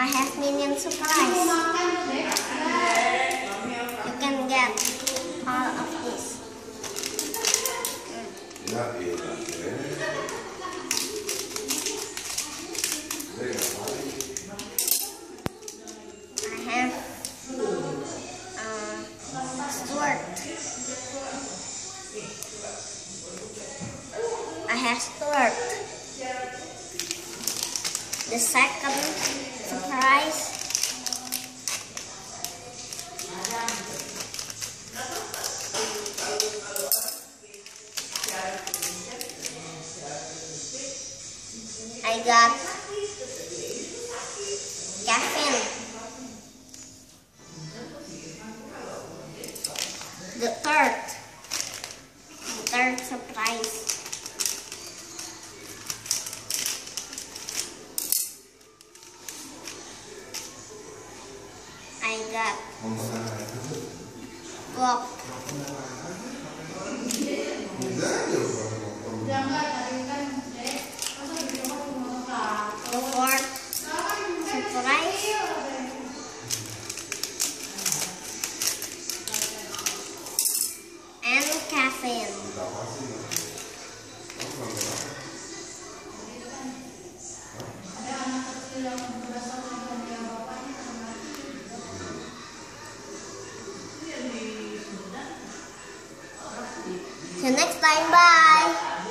I have minion surprise. You can get all of this. I have uh, Stuart. I have Stuart. The second surprise. I got Kevin. The third, the third surprise. Gok. The surprise. And caffeine. next time. Bye.